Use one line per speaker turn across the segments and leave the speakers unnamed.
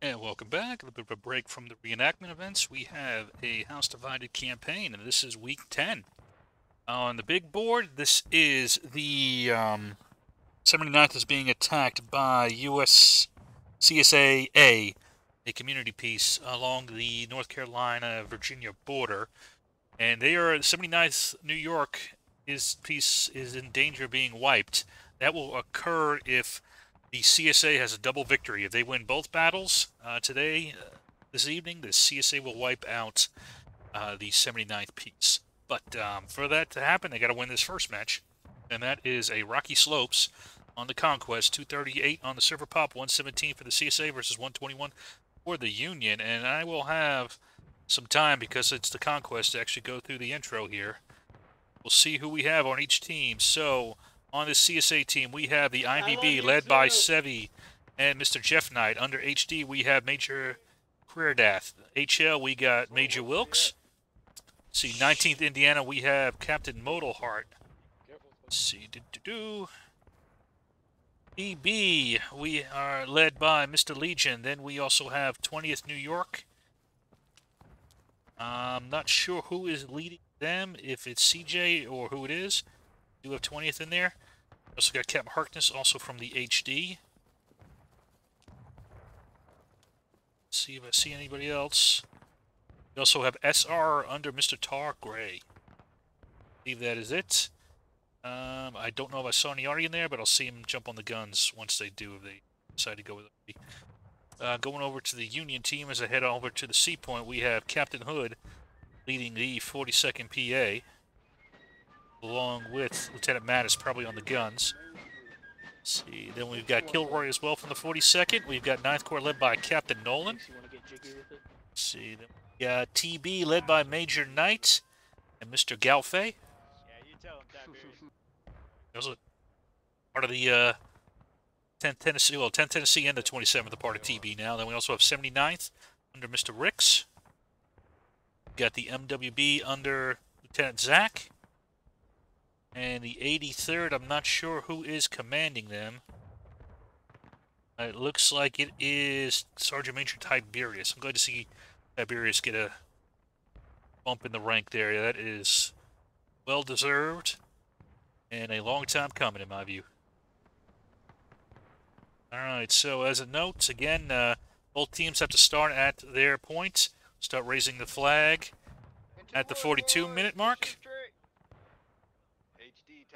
And welcome back. A little bit of a break from the reenactment events. We have a House Divided campaign, and this is week 10. On the big board, this is the um, 79th is being attacked by U.S. CSA A, a community piece along the North Carolina Virginia border. And they are 79th New York is piece is in danger of being wiped. That will occur if the CSA has a double victory. If they win both battles uh, today, uh, this evening, the CSA will wipe out uh, the 79th piece. But um, for that to happen, they got to win this first match, and that is a Rocky Slopes on the Conquest, 238 on the Server Pop, 117 for the CSA versus 121 for the Union. And I will have some time because it's the Conquest to actually go through the intro here. We'll see who we have on each team. So on the CSA team, we have the IVB led too. by Sevi and Mr. Jeff Knight. Under HD, we have Major Queerdath. HL, we got oh, Major Wilkes. see, 19th Indiana, we have Captain Modalhart. see, do do do. EB, we are led by Mr. Legion. Then we also have 20th New York. I'm not sure who is leading them, if it's CJ or who it is do have 20th in there. Also got Captain Harkness, also from the HD. Let's see if I see anybody else. We also have SR under Mr. Tar Gray. I believe that is it. Um, I don't know if I saw any Artie in there, but I'll see him jump on the guns once they do, if they decide to go with it. Uh, going over to the Union team as I head over to the C point, we have Captain Hood leading the 42nd PA along with Lieutenant Mattis probably on the guns. Let's see, then we've got Kilroy as well from the 42nd. We've got 9th Corps led by Captain Nolan. Let's see, then we got TB led by Major Knight and Mr. Galfay. Also part of the uh, 10th Tennessee, well, 10th Tennessee and the 27th are part of TB now. Then we also have 79th under Mr. Ricks. We've got the MWB under Lieutenant Zach. And the 83rd, I'm not sure who is commanding them. It looks like it is Sergeant Major Tiberius. I'm glad to see Tiberius get a bump in the rank there. That is well deserved and a long time coming in my view. Alright, so as a note, again, uh, both teams have to start at their point. Start raising the flag at the 42 minute mark.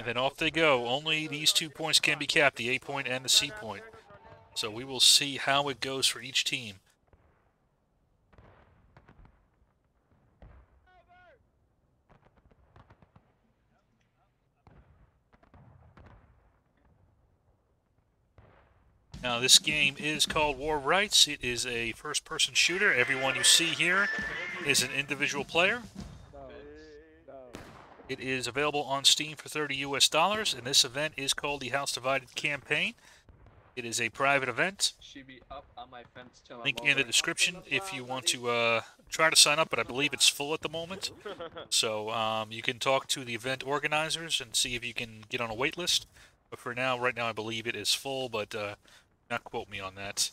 And then off they go. Only these two points can be capped, the A point and the C point. So we will see how it goes for each team. Now this game is called War Rights. It is a first-person shooter. Everyone you see here is an individual player. It is available on Steam for 30 US dollars, and this event is called the House Divided Campaign. It is a private event. Link in the description if you want to uh, try to sign up, but I believe it's full at the moment. So um, you can talk to the event organizers and see if you can get on a wait list. But for now, right now, I believe it is full, but uh, not quote me on that.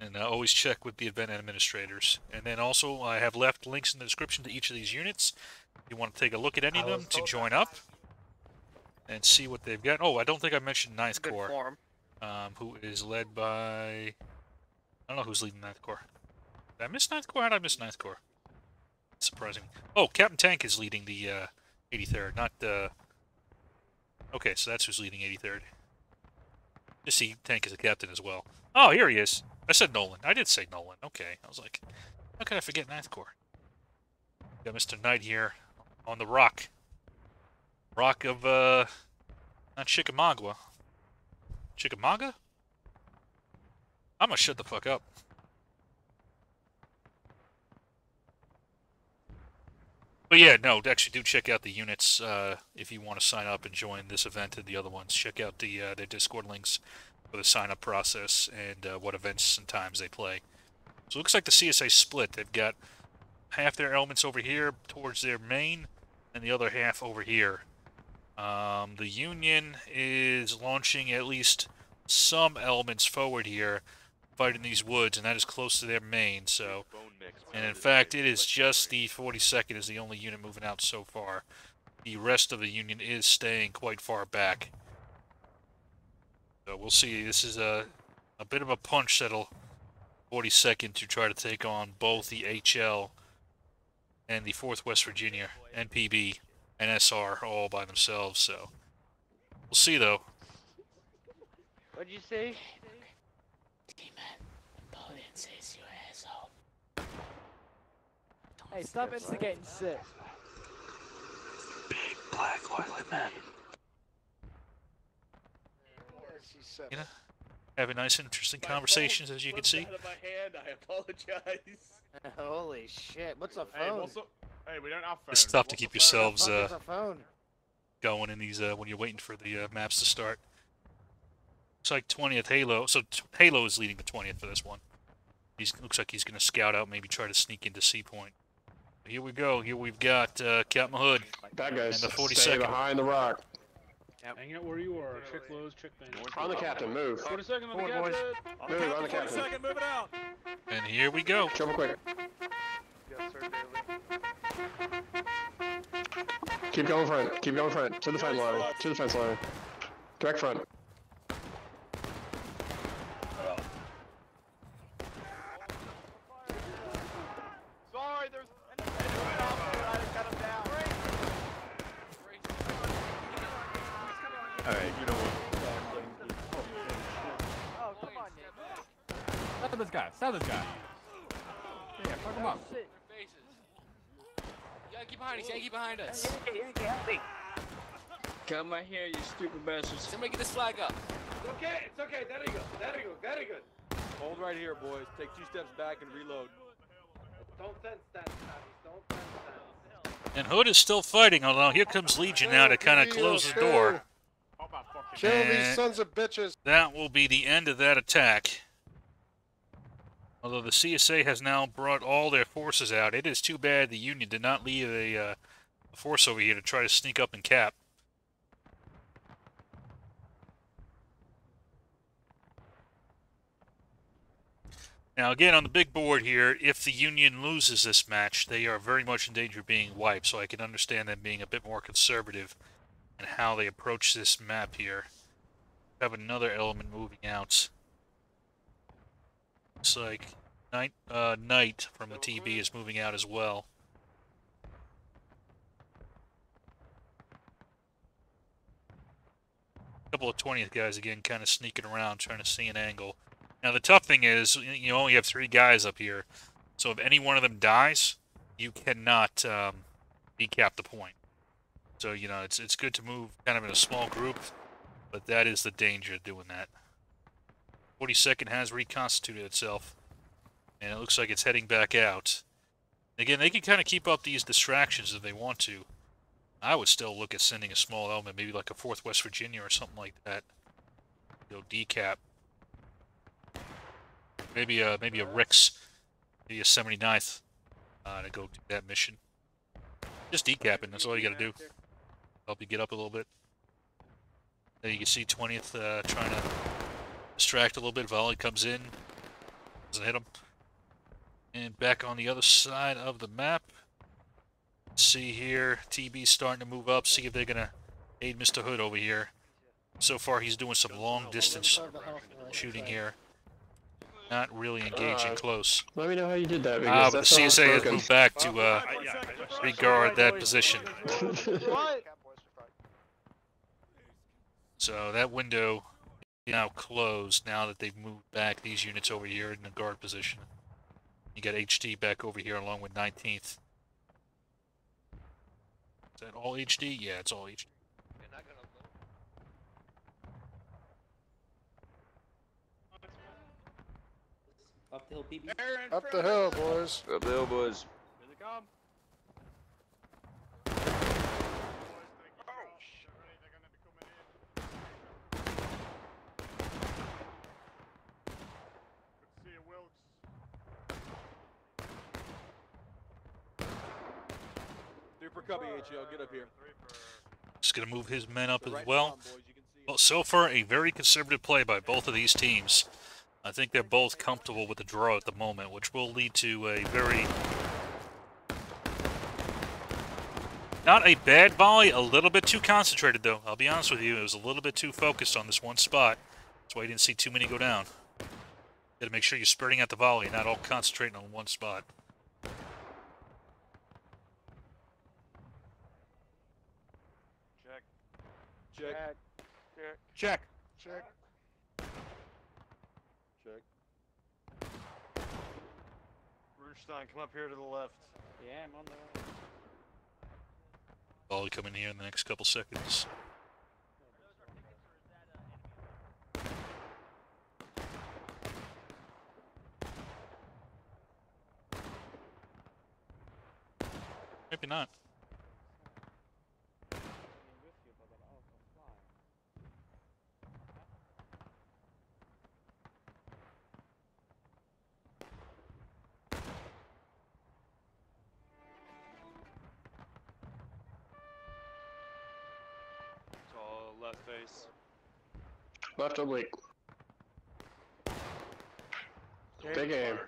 And uh, always check with the event administrators. And then also, I have left links in the description to each of these units If you want to take a look at any of them to join up and see what they've got. Oh, I don't think I mentioned Ninth Good Corps, um, who is led by... I don't know who's leading Ninth Corps. Did I miss Ninth Corps? How did I miss Ninth Corps? surprising. Oh, Captain Tank is leading the uh, 83rd, not the... Uh... Okay, so that's who's leading 83rd. Just see Tank is a captain as well. Oh, here he is. I said Nolan. I did say Nolan. Okay. I was like, how could I forget Ninth Corps? Got Mr. Knight here on the rock. Rock of, uh, not Chickamauga. Chickamauga? I'm gonna shut the fuck up. But yeah, no, actually do check out the units uh, if you want to sign up and join this event and the other ones. Check out the uh, their Discord links for the sign-up process and uh, what events and times they play. So it looks like the CSA split. They've got half their elements over here towards their main, and the other half over here. Um, the Union is launching at least some elements forward here, fighting these woods, and that is close to their main. So, and in fact, it is just the 42nd is the only unit moving out so far. The rest of the Union is staying quite far back. So we'll see. This is a a bit of a punch that'll 42nd to try to take on both the HL and the 4th West Virginia, NPB, and SR all by themselves. So we'll see though.
What'd you say?
Hey, stop instigating shit.
Black oily men. You know, having nice, interesting conversations, as you can see.
Out of my hand, I apologize.
Holy shit! What's a
Hey,
phone?
what's up? Hey, we don't have phones.
It's tough to keep yourselves uh,
phone?
going in these uh, when you're waiting for the uh, maps to start. Looks like 20th Halo. So t- Halo is leading the 20th for this one. He looks like he's going to scout out, maybe try to sneak into C point. Here we go. Here we've got uh, Captain Hood.
That guy's
And the
stay
42nd.
behind the rock.
Hang out where you are. Check lows, check things.
On the captain, move.
40 seconds on the
Forward, boys.
captain.
Move, on the captain.
Second, move it out.
And here we go.
Trouble quick. Keep going front. Keep going front. To the fence line. To the fence line. Direct front.
Sorry, there's. I just got him down.
Alright, you know what?
Oh, come on, Nick.
Stop this guy. Stop this guy. Yeah, fuck him up.
Shit.
Yankee behind us, Yankee behind us.
Yankee, Yankee, help me.
Come right here, you stupid bastards. Somebody get this flag up.
Okay, it's okay. There you go. There you go. Very good.
Hold right here, boys. Take two steps back and reload.
Don't fence stand, Travis. Don't fence stand.
And Hood is still fighting, although here comes Legion now to kind of close the door.
How about fucking
Kill these sons of bitches.
That will be the end of that attack. Although the CSA has now brought all their forces out, it is too bad the Union did not leave a, uh, a force over here to try to sneak up and cap. Now, again, on the big board here, if the Union loses this match, they are very much in danger of being wiped, so I can understand them being a bit more conservative in how they approach this map here. Have another element moving out. Looks like Knight, uh, Knight from the TB is moving out as well. couple of 20th guys again kind of sneaking around trying to see an angle. Now the tough thing is you only have three guys up here. So if any one of them dies, you cannot um, decap the point. So, you know, it's it's good to move kind of in a small group, but that is the danger of doing that. 42nd has reconstituted itself, and it looks like it's heading back out. Again, they can kind of keep up these distractions if they want to. I would still look at sending a small element, maybe like a 4th West Virginia or something like that. Go decap. Maybe a, maybe a Rix, maybe a 79th uh, to go do that mission. Just decapping, that's all you gotta do. Help you get up a little bit. There you can see 20th uh, trying to distract a little bit. Volley comes in, doesn't hit him. And back on the other side of the map. See here, TB starting to move up. See if they're gonna aid Mr. Hood over here. So far, he's doing some long distance shooting here. Not really engaging
Uh,
close.
Let me know how you did that
Ah, but the CSA has moved back to uh, regard that position. So that window now closed now that they've moved back these units over here in the guard position. You got HD back over here along with 19th. Is that all HD? Yeah, it's all HD.
Up the hill, BB.
Up the hill, boys.
Up the hill, boys.
Here they come.
Three for cubby, HL. Get up here.
Just going to move his men up as
right
well.
down, boys. You can see
Well, so far, a very conservative play by both of these teams. I think they're both comfortable with the draw at the moment, which will lead to a very not a bad volley, a little bit too concentrated though. I'll be honest with you, it was a little bit too focused on this one spot. That's why you didn't see too many go down. Got to make sure you're spreading out the volley, not all concentrating on one spot.
Check.
Check.
Check.
Check. Check. Check.
Rudstein, come up here to the left.
Yeah, I'm on the.
Volley coming here in the next couple seconds. Maybe not.
Left
oblique. Big aim.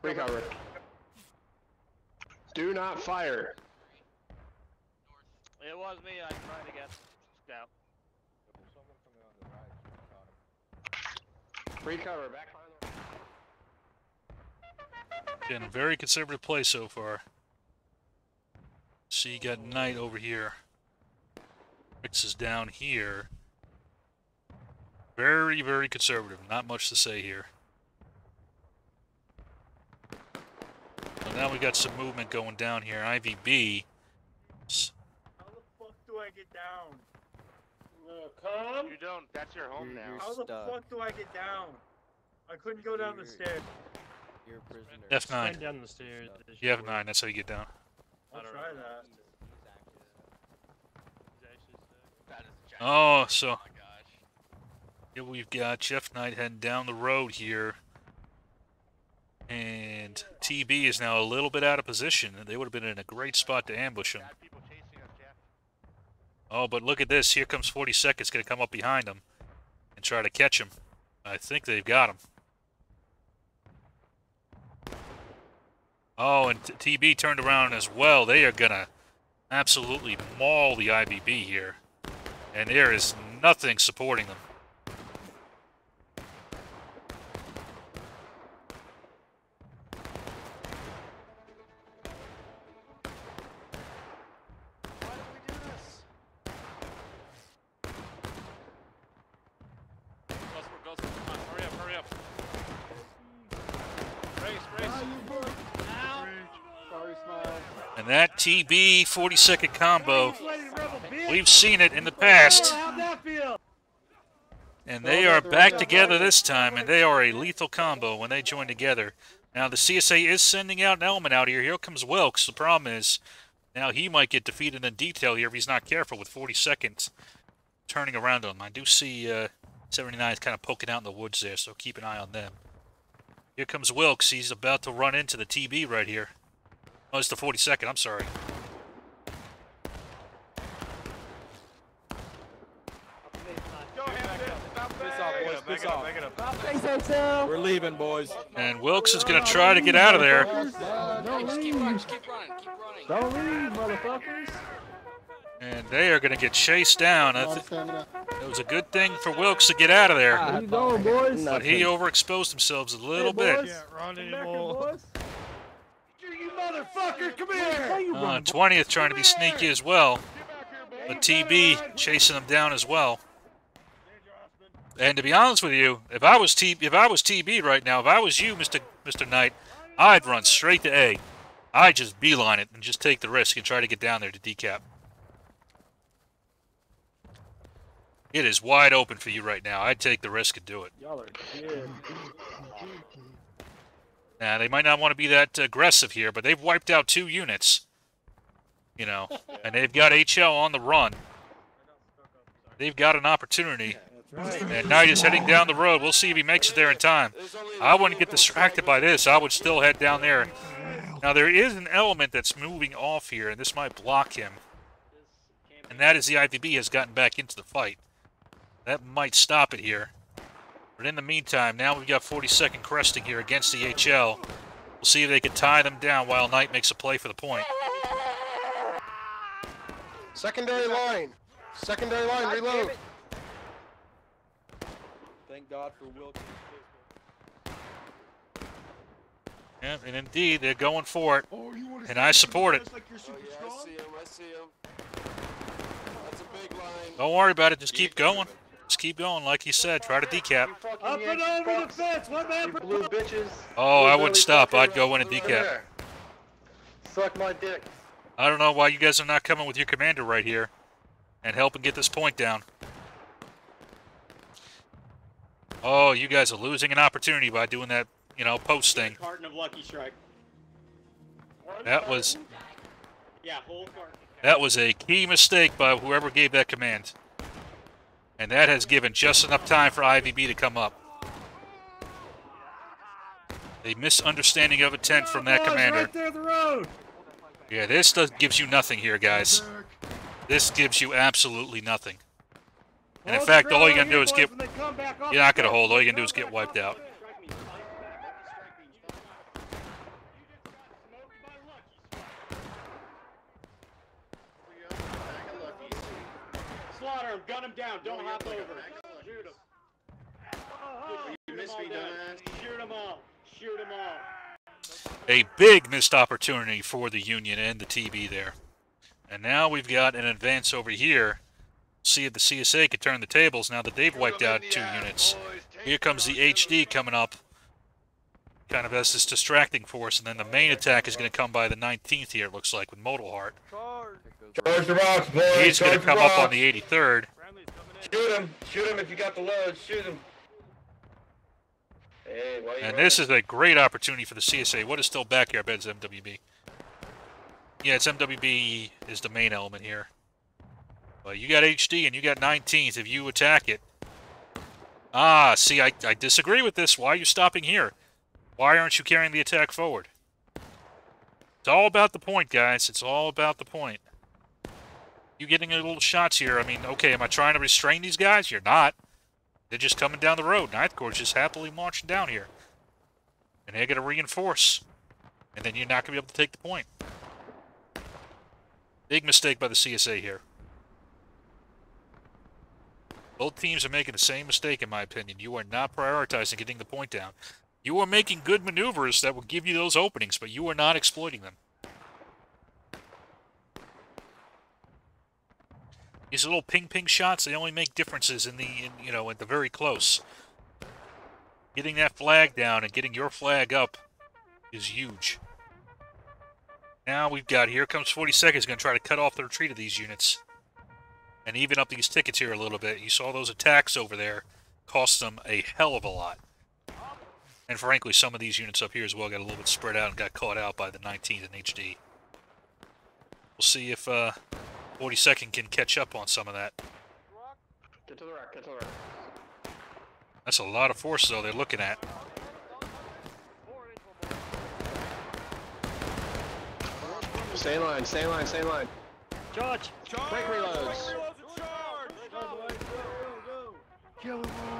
Recover. Do not fire.
It was me. I tried to get scout.
Recover. Back
Again, a very conservative play so far. See, you got Knight over here. Rix is down here. Very, very conservative. Not much to say here. So now we got some movement going down here. IVB.
How the fuck do I get down? Come?
You don't. That's your home now.
How the fuck do I get down? I couldn't go down the stairs.
You're a prisoner.
F9.
down the stairs.
You have 9, that's how you get down.
I'll try that.
Oh, so yeah, we've got Jeff Knight heading down the road here, and TB is now a little bit out of position. They would have been in a great spot to ambush him. Oh, but look at this! Here comes 40 seconds, going to come up behind him and try to catch him. I think they've got him. Oh, and TB turned around as well. They are going to absolutely maul the IVB here. And there is nothing supporting them.
Why did we do this?
Gosper, Gosper, come on, hurry up, hurry up. Brace, brace.
Sorry, smile.
And that TB 40 second combo, we've seen it in the past. And they are back together this time, and they are a lethal combo when they join together. Now, the CSA is sending out an element out here. Here comes Wilkes. The problem is, now he might get defeated in detail here if he's not careful with 40 seconds turning around on him. I do see uh, 79 is kind of poking out in the woods there, so keep an eye on them. Here comes Wilkes. He's about to run into the TB right here. Oh, it's the 42nd. I'm sorry.
Go, Hampton. Stop
Piss
there.
off, boys.
Make
Piss
it up,
off.
make it up.
Face XL.
We're leaving, boys.
And Wilkes is going to try to get out of there.
Just keep running, just keep running, keep running.
Don't leave, motherfuckers.
And they are going to get chased down. It was a good thing for Wilkes to get out of there.
Where you going, boys?
But he overexposed himself a little bit.
Can't run anymore. Boys. You motherfucker, come here!
Uh, 20th trying to be sneaky as well. But TB chasing him down as well. And to be honest with you, if I was T, if I was TB right now, if I was you, Mister Mister Knight, I'd run straight to A. I'd just beeline it and just take the risk and try to get down there to decap. It is wide open for you right now. I'd take the risk and do it.
Y'all are dead.
Now they might not want to be that aggressive here, but they've wiped out two units. You know, and they've got HL on the run. They've got an opportunity. And Knight is heading down the road. We'll see if he makes it there in time. I wouldn't get distracted by this. I would still head down there. Now there is an element that's moving off here, and this might block him. And that is the IVB has gotten back into the fight. That might stop it here. But in the meantime, now we've got 42nd cresting here against the HL. We'll see if they can tie them down while Knight makes a play for the point.
Secondary line. Secondary line, reload.
Thank God for Wilkins.
Yeah, and indeed, they're going for it.
Oh, you want to
And I support it.
Like
Oh yeah, I see him. I see him. That's a big line.
Don't worry about it. Just keep going. Just keep going. Like you said, try to decap.
Up and over the fence. One man per
Blue bitches.
Oh, I wouldn't stop. I'd go in and decap.
Suck my dick.
I don't know why you guys are not coming with your commander right here and helping get this point down. Oh, you guys are losing an opportunity by doing that, you know, post thing.
Carton of Lucky Strike.
That was
Yeah, whole carton.
that was a key mistake by whoever gave that command. And that has given just enough time for IVB to come up. A misunderstanding of intent from that commander.
Right there, the road.
Yeah, this does, gives you nothing here, guys. This gives you absolutely nothing. And in fact, all you're gonna do is get
when they come back off
You're not gonna hold. All you can do is get wiped out.
the fence.
Strike me. Strike me. Slaughter him, gun him down, don't hop over. Shoot him. You missed me, dumbass. Shoot them all. Shoot them all.
a big missed opportunity for the Union and the TB there. And now we've got an advance over here. See if the CSA can turn the tables now that they've wiped out two units. Here comes the HD coming up. Kind of as this distracting force, and then the main attack is going to come by the 19th here, it looks like, with Modal Heart.
Charge the rocks, boys.
He's going to come up on the 83rd.
Shoot him. Shoot him if you got the load. Shoot him. Hey, why you
And this is a great opportunity for the CSA. What is still back here? I bet it's MWB. Yeah, it's MWB is the main element here. But you got HD and you got 19th. If you attack it. Ah, see, I, I disagree with this. Why are you stopping here? Why aren't you carrying the attack forward? It's all about the point, guys. It's all about the point. You getting a little shots here. I mean, okay, am I trying to restrain these guys? You're not. They're just coming down the road. Ninth Corps just happily marching down here. And they're going to reinforce. And then you're not going to be able to take the point. Big mistake by the CSA here. Both teams are making the same mistake, in my opinion. You are not prioritizing getting the point down. You are making good maneuvers that will give you those openings, but you are not exploiting them. These little ping-ping shots, they only make differences in the, in, you know, at the very close. Getting that flag down and getting your flag up is huge. Now we've got, here comes 40 seconds, going to try to cut off the retreat of these units. And even up these tickets here a little bit. You saw those attacks over there cost them a hell of a lot. And frankly, some of these units up here as well got a little bit spread out and got caught out by the 19th and HD. We'll see if uh, 42nd can catch up on some of that.
Get to the rock, get to the rock.
That's a lot of force, though, they're looking at.
Stay in line, stay in line, stay in line.
Charge!
Quick reloads.
Kill them all.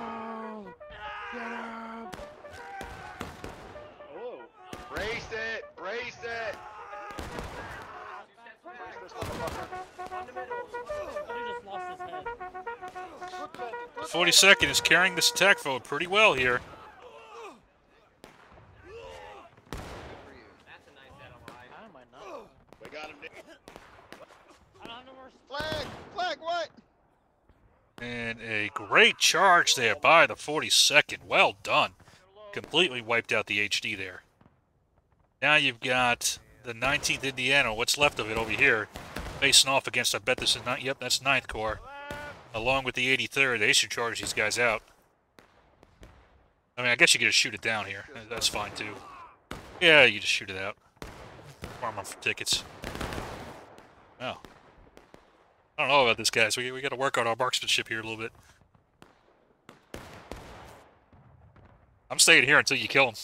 42nd is carrying this attack vote pretty well here.
Flag! Flag, what?
And a great charge there by the 42nd. Well done. Completely wiped out the HD there. Now you've got the 19th Indiana, what's left of it over here, facing off against, I bet this is not, yep, that's 9th Corps, along with the 83rd. They should charge these guys out. I mean, I guess you could just shoot it down here. That's fine, too. Yeah, you just shoot it out. Farm them for tickets. Oh. I don't know about this, guys. We, we got to work on our marksmanship here a little bit. I'm staying here until you kill him.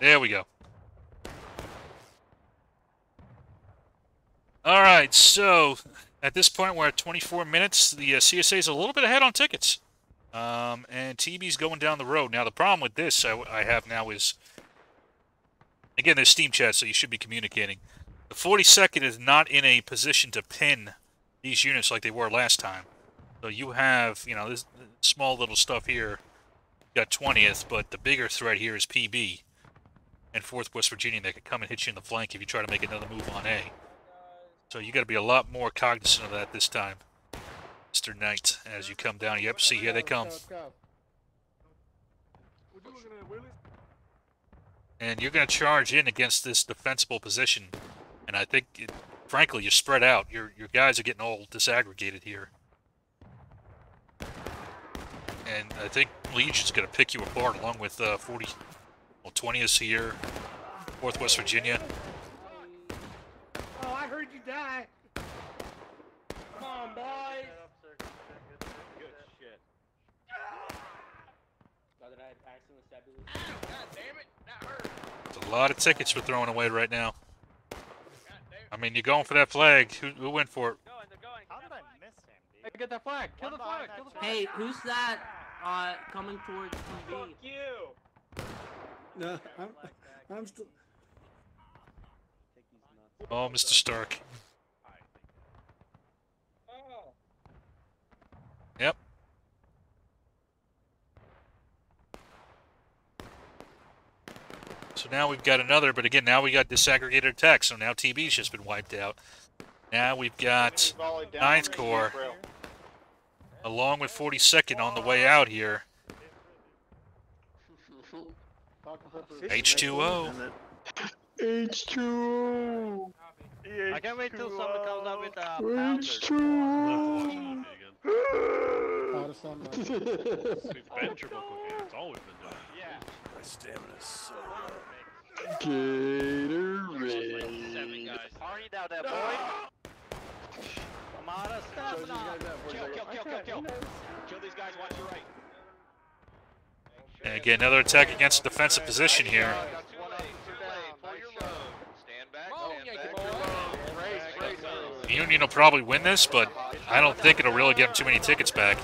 There we go. All right, so at this point we're at 24 minutes. The uh, CSA is a little bit ahead on tickets, um, and TB's going down the road. Now the problem with this I, I have now is, again, there's Steam chat, so you should be communicating. The 42nd is not in a position to pin these units like they were last time. So you have, you know, this small little stuff here. You got 20th, but the bigger threat here is PB and 4th West Virginia that could come and hit you in the flank if you try to make another move on A. So you got to be a lot more cognizant of that this time, Mr. Knight, as you come down. Yep, see, here they come. And you're going to charge in against this defensible position. And I think, it, frankly, you're spread out. Your, your guys are getting all disaggregated here. And I think Legion's going to pick you apart along with uh, 40, well, 20 is here, 4th West Virginia.
Oh, I heard you die.
Come on, boys. Good shit. God, did I accidentally stab you?
God damn it! That hurt.
A lot of tickets we're throwing away right now. I mean, you're going for that flag. Who, who went for it?
Going, they're going.
How did I miss him, dude? Hey, get that flag! Kill the flag! Kill the flag!
Hey, who's that uh, coming towards TB?
Fuck you.
No, I'm, I'm still.
Oh, Mr. Stark.
Oh.
Yep. So now we've got another, but again, now we got disaggregated attack, so now TB's just been wiped out. Now we've got
Volleyed down
Ninth Corps, along with 42nd on the way out here. H2O.
H2O.
I can't wait till someone comes up with a
H2O.
Yeah.
Gatorade.
Party down there, boy. Amada, stop
Shows these guys up. Where's
Kill, kill, kill, kill, kill. Kill these guys, watch your right.
And again, another attack against defensive position here. The Union will probably win this, but I don't think it'll really give them too many tickets back.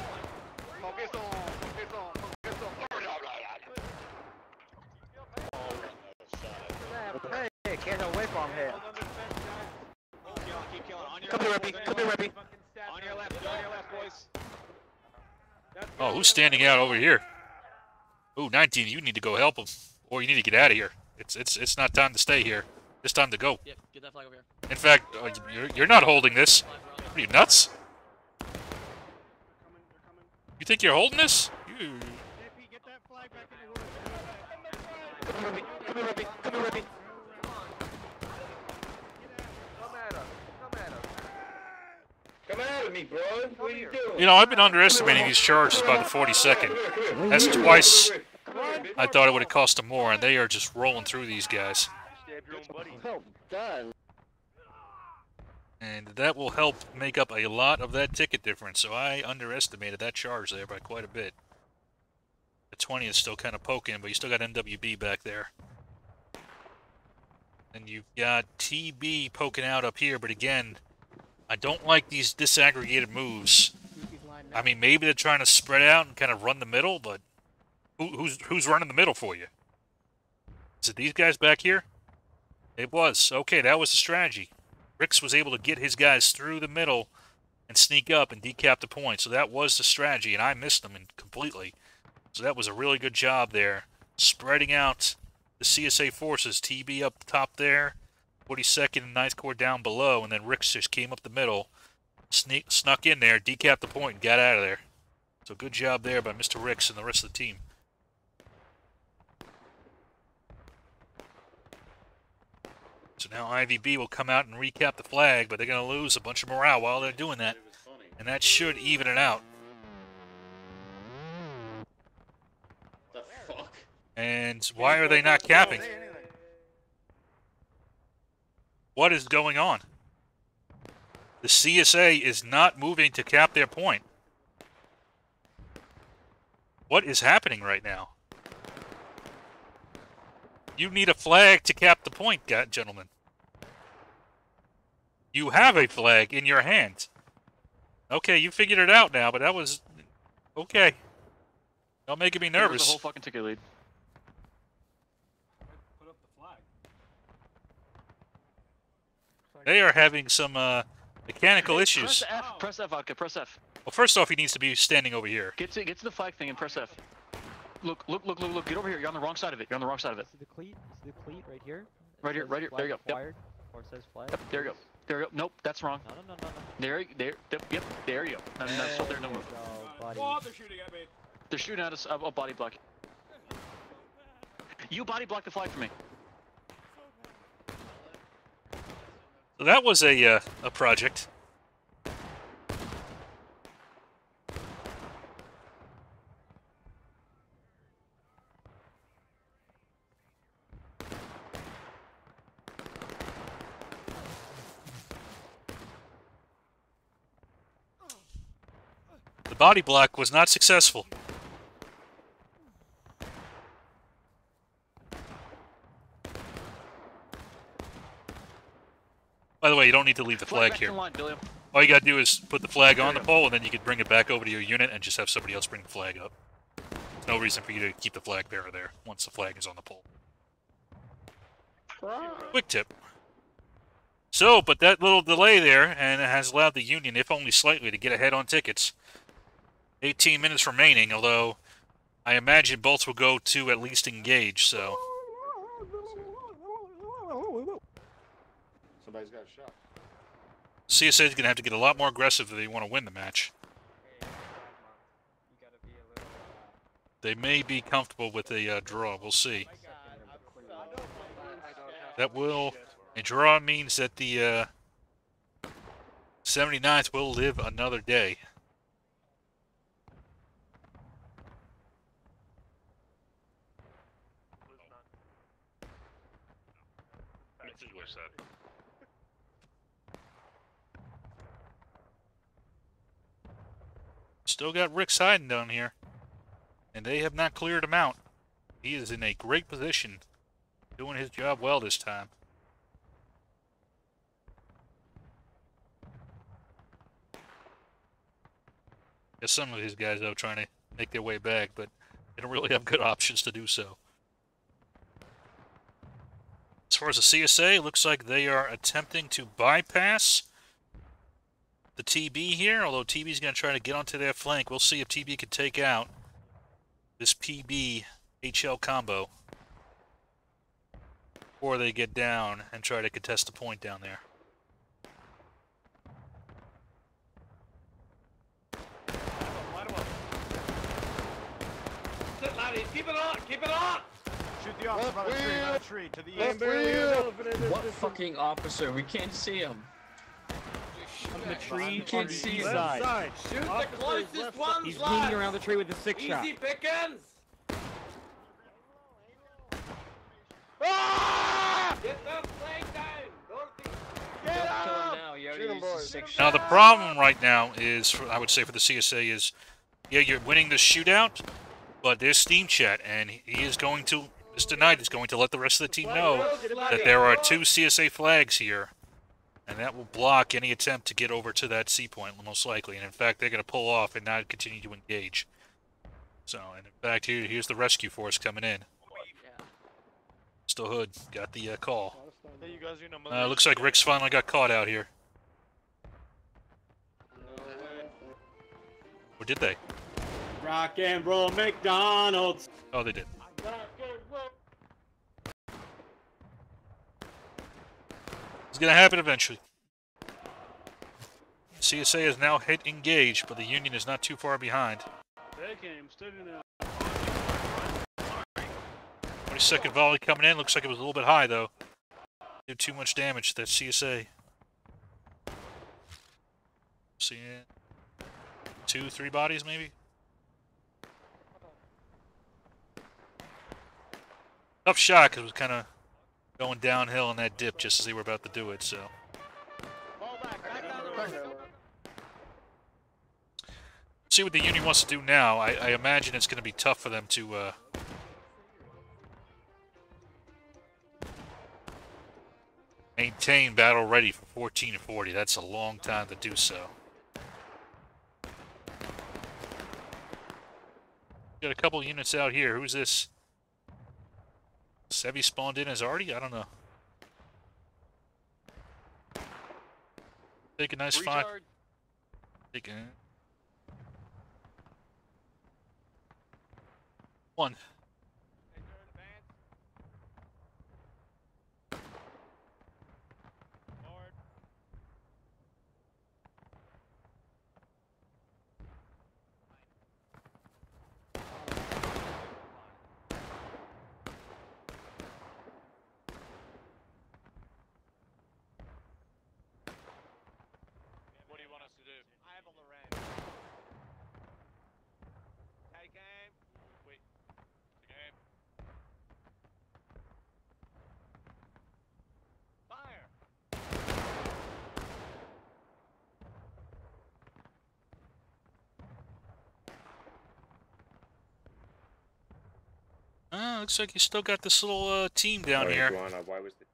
Get.
Oh, who's standing out over here? Ooh, 19, you need to go help them. Or you need to get out of here. It's it's it's not time to stay here. It's time to go.
Yep, get that flag over here.
In fact, uh, you're, you're not holding this. What are you, nuts? You think you're holding this? You...
Come here, Rippy. Come here, Rippy. Come here, Rippy.
Come at us, come at us.
Come out of me, bro. What are you doing?
You know, I've been underestimating these charges by the 42nd. That's twice I thought it would have cost them more, and they are just rolling through these guys.
Stab your own buddy.
God.
And that will help make up a lot of that ticket difference, so I underestimated that charge there by quite a bit. The 20 is still kind of poking, but you still got MWB back there. And you've got TB poking out up here, but again, I don't like these disaggregated moves. I mean, maybe they're trying to spread out and kind of run the middle, but who, who's who's running the middle for you? Is it these guys back here? It was. Okay, that was the strategy. Ricks was able to get his guys through the middle and sneak up and decap the point. So that was the strategy, and I missed them completely. So that was a really good job there, spreading out the CSA forces. TB up top there, 42nd and 9th Corps down below, and then Ricks just came up the middle, sneak, snuck in there, decapped the point, and got out of there. So good job there by Mr. Ricks and the rest of the team. So now IVB will come out and recap the flag, but they're going to lose a bunch of morale while they're doing that. And that should even it out.
The fuck?
And why are they not capping? What is going on? The CSA is not moving to cap their point. What is happening right now? You need a flag to cap the point, gentlemen. You have a flag in your hand. Okay, you figured it out now, but that was okay. Don't make me nervous.
The whole fucking ticket lead.
Put up the flag.
They are having some uh, mechanical issues.
Press F. Press F, vodka. Press F.
Well, first off, he needs to be standing over here.
Get to get to the flag thing and press F. Look, look, look, look, look. Get over here. You're on the wrong side of it. You're on the wrong side of it.
See the cleat? See the cleat right here? It
Right here, right here. There you
flag
go. Yep.
Acquired, or says flag.
Yep. There you go. There you go. Nope, that's wrong.
No, no, no, no, no.
There, there, yep, yep. There you go. No, no, no, stop there. No
There
move.
you go, buddy.
Oh, they're shooting at me.
They're shooting at us. I'll, I'll body block. You body block the flag for me.
So that was a uh, a project. Body block was not successful. By the way, you don't need to leave the flag here.
in line, Billy.
All you gotta do is put the flag on the pole, and then you can bring it back over to your unit and just have somebody else bring the flag up. There's no reason for you to keep the flag bearer there once the flag is on the pole. Quick tip. So, but that little delay there, and it has allowed the Union, if only slightly, to get ahead on tickets. 18 minutes remaining, although I imagine both will go to at least engage, so.
Somebody's got a shot.
CSA is going to have to get a lot more aggressive if they want to win the match.
Hey, Pragma, you gotta be a little,
They may be comfortable with a uh, draw. We'll see. That will. A draw means that the uh, 79th will live another day. Still got Rick's hiding down here. And they have not cleared him out. He is in a great position. Doing his job well this time. There's some of these guys, though, trying to make their way back, but they don't really have good options to do so. As far as the CSA, looks like they are attempting to bypass the TB here, although TB's going to try to get onto their flank. We'll see if TB can take out this PB HL combo before they get down and try to contest the point down there.
Keep it on. Keep it on.
Shoot the officer by the tree, by the tree, to the
Left
east.
wheel.
What fucking officer? We can't see him.
on the tree
You can't see
the
him.
side.
side.
Shoot the closest
left
ones,
He's
lad.
leaning around the tree with the six shot.
Easy pickings.
Ah!
Get that flag down.
Get
kill him
him!
now. You already
Shoot him,
used the
Now the problem right now is, for, I would say for the CSA is, yeah, you're winning the shootout, but there's Steam Chat, and he is going to, Mr. Knight is going to let the rest of the team know that there are two CSA flags here, and that will block any attempt to get over to that C point, most likely. And in fact, they're going to pull off and not continue to engage. So, and in fact, here, here's the rescue force coming in. Still Hood got the uh, call.
Hey, you guys, you know,
Uh, looks like Rick's finally got caught out here. Or did they?
Rock and roll McDonald's.
Oh, they did. It's gonna happen eventually. CSA is now hit engaged, but the Union is not too far behind.
They came, stood in a
22nd volley coming in. Looks like it was a little bit high, though. Did too much damage to that CSA. Seeing two, three bodies, maybe? Tough shot, because it was kind of going downhill in that dip just as they were about to do it, so. See what the Union wants to do now. I, I imagine it's going to be tough for them to uh, maintain battle ready for 14 and 40. That's a long time to do so. Got a couple units out here. Who's this? Sevi spawned in as Artie? I don't know. Take a nice five. Take a... One.
What do you want us to do? I have a Loren. Take aim. Wait. Take aim. Fire.
Ah, looks like you still got this little uh, team down here
Why was the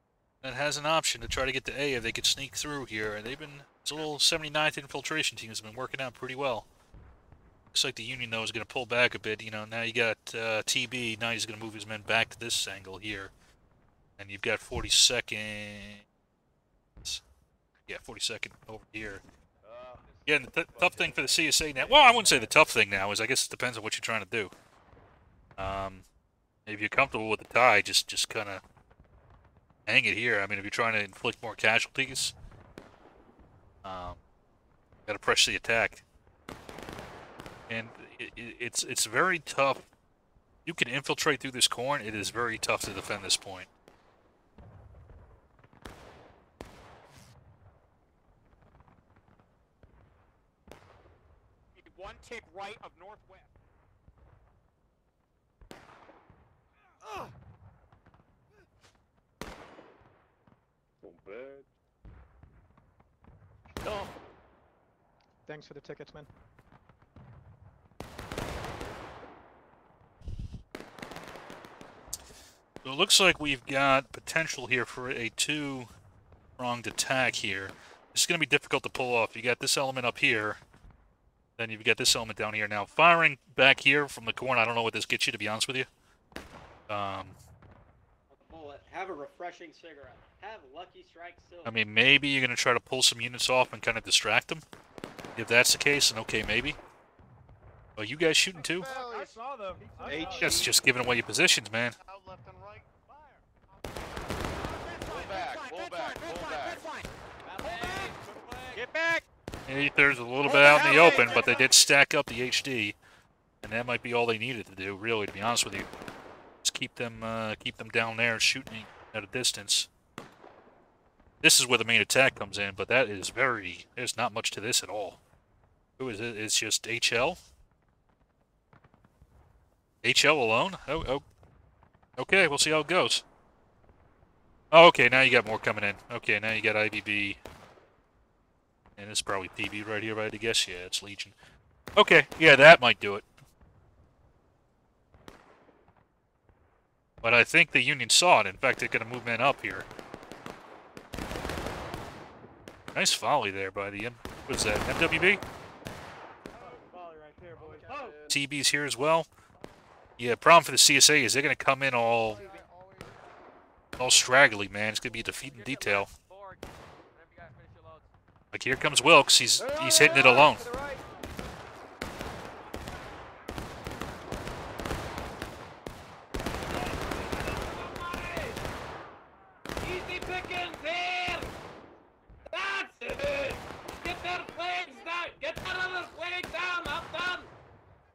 that has an option to try to get to A if they could sneak through here. And they've been, this little 79th infiltration team has been working out pretty well. Looks like the Union, though, is going to pull back a bit. You know, now you got uh, TB, now he's going to move his men back to this angle here. And you've got 42nd. Yeah, 42nd over here. Yeah, and the t- tough thing for the CSA now. Well, I wouldn't say the tough thing now is I guess it depends on what you're trying to do. Um, if you're comfortable with the tie, just just kind of hang it here. I mean, if you're trying to inflict more casualties, um, got to press the attack. And it, it, it's it's very tough. You can infiltrate through this corn. It is very tough to defend this point.
One tick right of
bird?
Thanks for the tickets, man.
So it looks like we've got potential here for a two-pronged attack here. This is going to be difficult to pull off. You got this element up here, then you've got this element down here. Now, firing back here from the corner, I don't know what this gets you, to be honest with you. Um,
Bullet. Have a refreshing cigarette. Have Lucky Strike Silver.
I mean, maybe you're going to try to pull some units off and kind of distract them. If that's the case, then okay, maybe. Oh, you guys shooting too?
I saw them. I
H-
That's just giving away your positions, man.
Out and right. Fire.
Pull back, pull back, pull back.
Get back.
Aether's a little bit out in the open, but they did stack up the HD, and that might be all they needed to do, really, to be honest with you. Keep them, uh, keep them down there, shooting at a distance. This is where the main attack comes in, but that is very. There's not much to this at all. Who is it? It's just HL. HL alone? Oh, oh. Okay, we'll see how it goes. Oh, okay, now you got more coming in. Okay, now you got IVB. And it's probably PB right here, if I guess. Yeah, it's Legion. Okay, yeah, that might do it. But I think the Union saw it. In fact, they're going to move men up here. Nice volley there by the. What's that? MWB? TB's here as well. Yeah, problem for the CSA is they're going to come in all all straggly, man. It's going to be a defeat in detail. Like here comes Wilkes. He's he's hitting it alone.
To the right.
Easy pickings here! That's it! Get their flags down! Get their other flag down! Up done!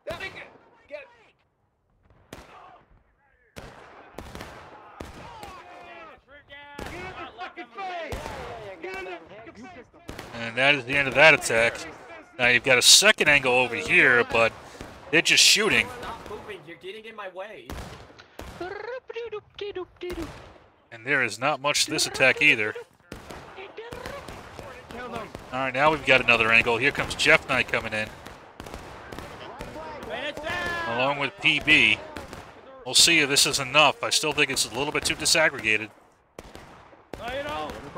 Take it! Get...
get in their fucking face! Get in their fucking face!
And that is the end of that attack. Now you've got a second angle over here, but they're just shooting.
Stop moving, you're getting in my way.
And there is not much to this attack either. Alright, now we've got another angle. Here comes Jeff Knight coming in. Along with PB. We'll see if this is enough. I still think it's a little bit too disaggregated.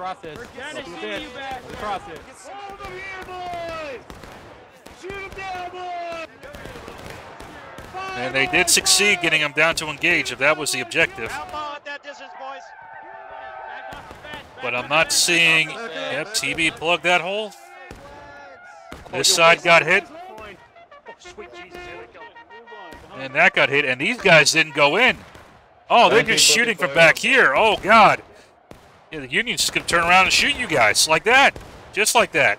No, you don't.
process.
Dennis, see
it.
you back.
The process.
Hold them here, boys! Shoot them down, boys!
And they did succeed getting them down to engage, if that was the objective.
Outlaw at that distance.
But I'm not seeing. Yep, TB plugged that hole. This side got hit,
sweet Jesus, here we go.
and that got hit, and these guys didn't go in. Oh, they're just shooting from back here. Oh, God. Yeah, the Union's just going to turn around and shoot you guys like that. Just like that.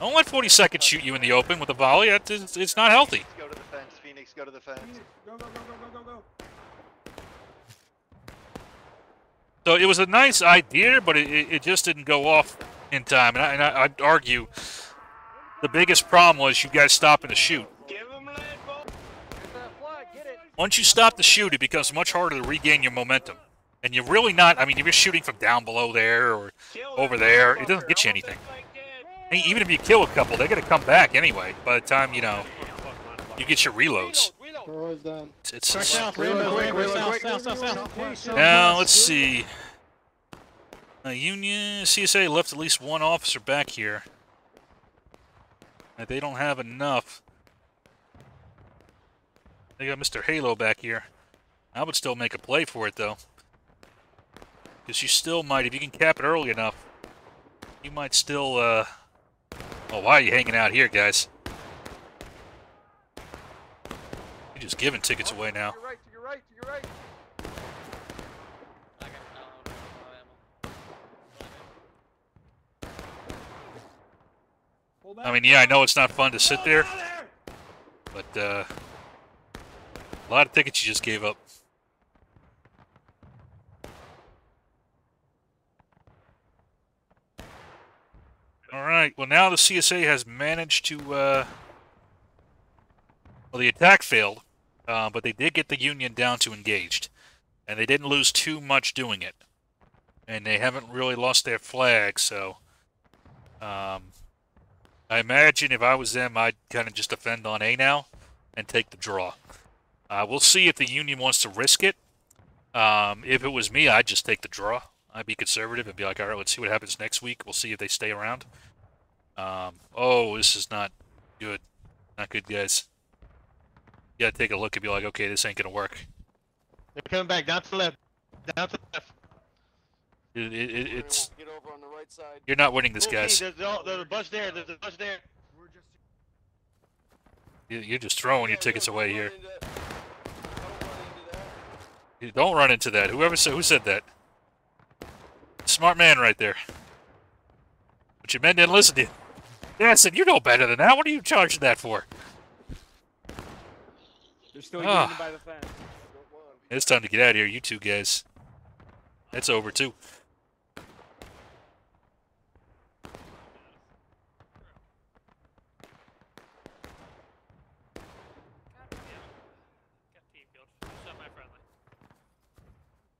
Don't let 40 seconds shoot you in the open with a volley. That is- It's not healthy.
Go to the fence, Phoenix. Go to the fence.
Go, go, go, go, go, go, go.
So it was a nice idea, but it, it it just didn't go off in time. And, I, and I, I'd argue the biggest problem was you guys stopping to shoot.
Give him lead.
Once you stop to shoot, it becomes much harder to regain your momentum. And you're really not, I mean, if you're shooting from down below there or over there, it doesn't get you anything.
don't think they did.
I mean, even if you kill a couple, they're going to come back anyway by the time, you know, you get your reloads. It's, it's, now, let's see. Uh, Union, CSA left at least one officer back here. And they don't have enough. They got Mr. Halo back here. I would still make a play for it, though. Because you still might, if you can cap it early enough, you might still, uh... Oh, why are you hanging out here, guys? You're just giving tickets away now.
To your right, to your right, to your right.
I got no, no ammo.
Pull back.
I mean, yeah, I know it's not fun to sit there, but uh, a lot of tickets you just gave up. All right. Well, now the CSA has managed to. Uh, well, the attack failed, uh, but they did get the Union down to engaged, and they didn't lose too much doing it, and they haven't really lost their flag. So, um, I imagine if I was them, I'd kind of just defend on A now and take the draw. Uh, we'll see if the Union wants to risk it. Um, if it was me, I'd just take the draw. I'd be conservative and be like, all right, let's see what happens next week. We'll see if they stay around. Um, oh, this is not good. Not good, guys. You gotta take a look and be like, okay, this ain't gonna work.
They're coming back down to the left. Down to the left.
It, it, it, it's
Get over on the right side.
you're not winning this, guys.
There's, no- there's a bunch there. There's a bunch there.
You- You're just throwing your tickets
yeah,
away here.
run into that. Don't run into that.
You Don't run into that. Whoever said who said that? Smart man right there. But your men didn't listen to you. Yeah, I said you know better than that. What are you charging that for?
They're still getting ah. by the fence.
It's time to get out of here, you two guys. It's over too.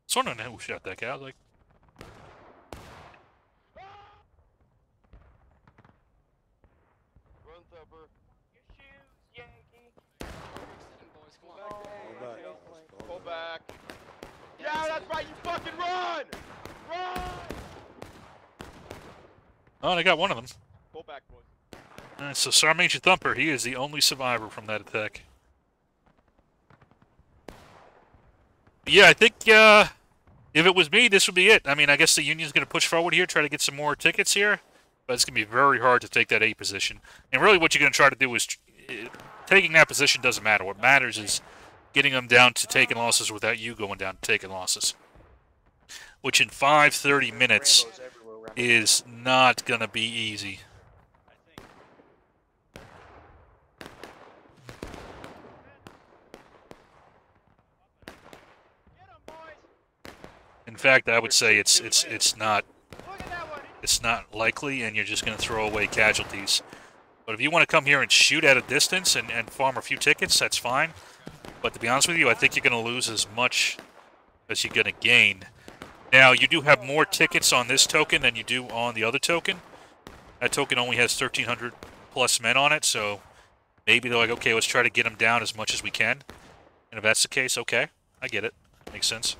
So I don't know who shot that guy. I was like,
Run, Thumper.
Pull back. Yeah, that's right. You fucking run. Run.
oh, they got one of them.
Pull back, boys.
Alright, so Sarmatia Thumper, he is the only survivor from that attack. Yeah, I think uh, if it was me, this would be it. I mean, I guess the Union's going to push forward here, try to get some more tickets here, but it's going to be very hard to take that A position. And really, what you're going to try to do is tr- eh, taking that position doesn't matter. What matters is getting them down to taking losses without you going down to taking losses, which in 5:30 minutes
Rainbows everywhere around.
Is not going to be easy. In fact, I would say it's it's it's not it's not likely, and you're just going to throw away casualties. But if you want to come here and shoot at a distance and, and farm a few tickets, that's fine. But to be honest with you, I think you're going to lose as much as you're going to gain. Now, you do have more tickets on this token than you do on the other token. That token only has 1,300 plus men on it, so maybe they're like, okay, let's try to get them down as much as we can. And if that's the case, okay, I get it. Makes sense.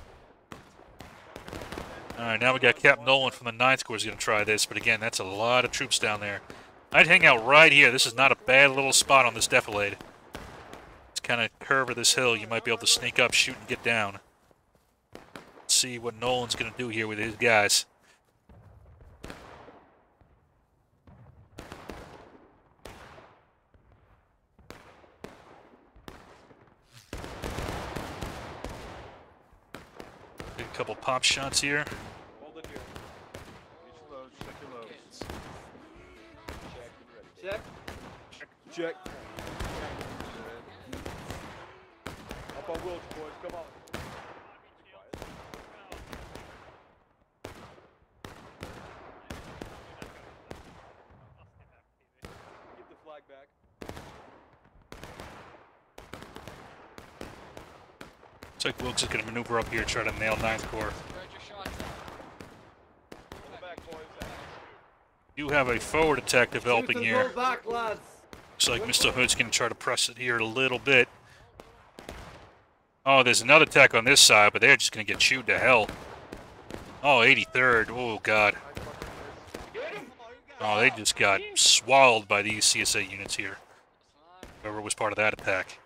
Alright, now we got Captain Nolan from the 9th Corps is going to try this, but again, that's a lot of troops down there. I'd hang out right here. This is not a bad little spot on this defilade. It's kind of curve of this hill. You might be able to sneak up, shoot, and get down. See what Nolan's going to do here with his guys. Get a couple pop shots here.
Check.
Check.
Check. Up on Wilkes, boys, come on. Give the flag back.
Like Wilkes is going to maneuver up here, and try to nail 9th Corps. You have a forward attack developing here.
back.
Looks like Mr. Hood's going to try to press it here a little bit. Oh, there's another attack on this side, but they're just going to get chewed to hell. Oh, 83rd. Oh, God. Oh, they just got swallowed by these CSA units here. Whoever was part of that attack.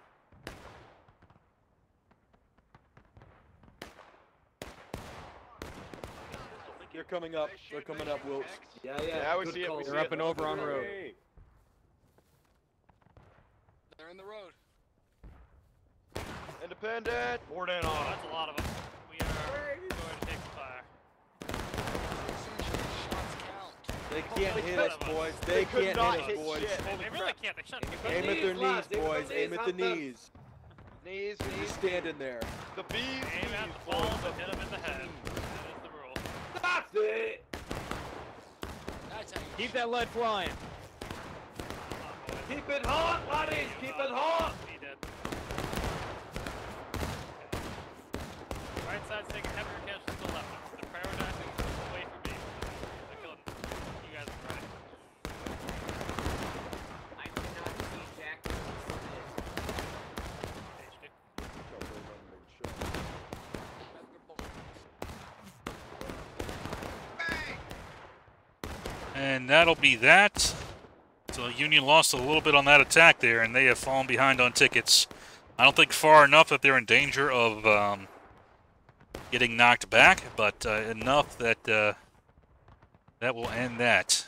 They're coming up. They're coming up, Wilkes.
Yeah, yeah.
Yeah, we
good
see it, we
They're up and over on road.
They're in the road.
Independent.
Board in on. That's a lot of them. We are going to take fire.
They can't hit us, boys. They
could
can't hit us, boys.
shit.
They really can't. They shouldn't.
Aim at their
Knees, lads,
knees,
aim at
boys. Aim at the knees.
Knees,
You're
knees.
just standing there.
The bees.
Aim at the balls and hit them in the head. That is the rule.
That's it.
That's
Keep that lead flying.
Keep it hot, laddies. Keep it hot.
Right side's taking heavier casualties to the left. They're prioritizing away from me. They're killing you guys on the right.
I cannot see Jack.
HD.
And that'll be that. So Union lost a little bit on that attack there, and they have fallen behind on tickets. I don't think far enough that they're in danger of um, getting knocked back, but uh, enough that uh, that will end that.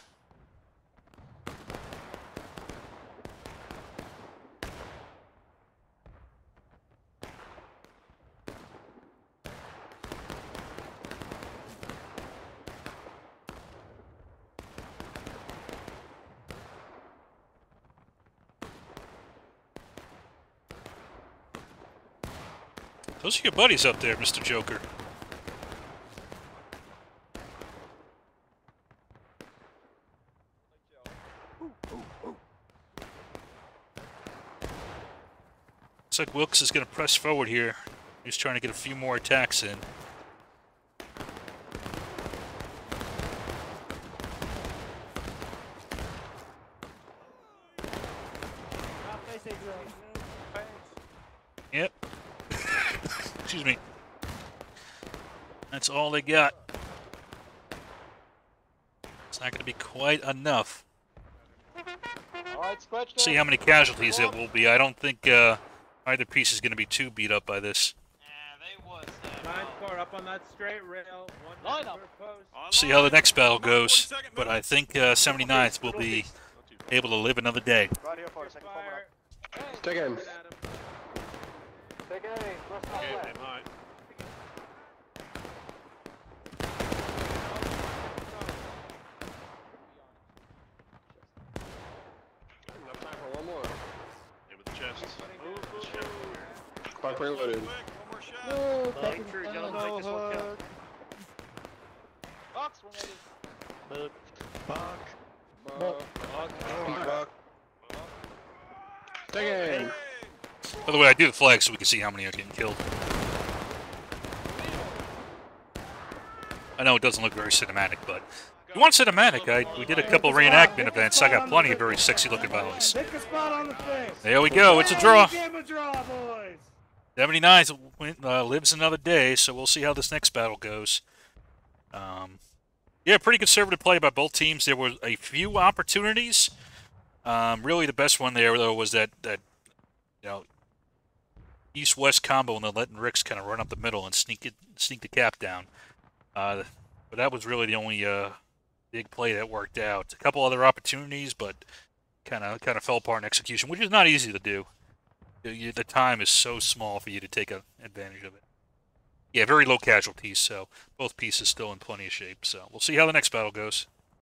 Are your buddies up there, Mr. Joker. Looks like Wilkes is going to press forward here. He's trying to get a few more attacks in. Yep. Excuse me. That's all they got. It's not going to be quite enough.
All right,
See how many casualties it will be. I don't think uh, either piece is going to be too beat up by this.
Up on that straight rail. One
Line up.
See how the next battle goes. But I think uh, 79th will be able to live another day.
Right here for a second.
Take aim.
Get at him.
Take aim. Let's not left.
Enough time for one more.
Yeah, with the chest.
Clock reloaded.
Box grenade.
Take aim.
By the way, I do the flag so we can see how many are getting killed. I know it doesn't look very cinematic, but you want cinematic, I we did a couple reenactment events. I got plenty of very sexy looking
face.
There we go. It's a draw.
Game a draw, boys.
79th win- uh, lives another day, so we'll see how this next battle goes. Um, yeah, pretty conservative play by both teams. There were a few opportunities. Um, really, the best one there though was that that you know east-west combo, and then letting Ricks kind of run up the middle and sneak it, sneak the cap down. Uh, but that was really the only uh, big play that worked out. A couple other opportunities, but kind of kind of fell apart in execution, which is not easy to do. You- the time is so small for you to take advantage of it. Yeah, very low casualties, so both pieces still in plenty of shape. So we'll see how the next battle goes.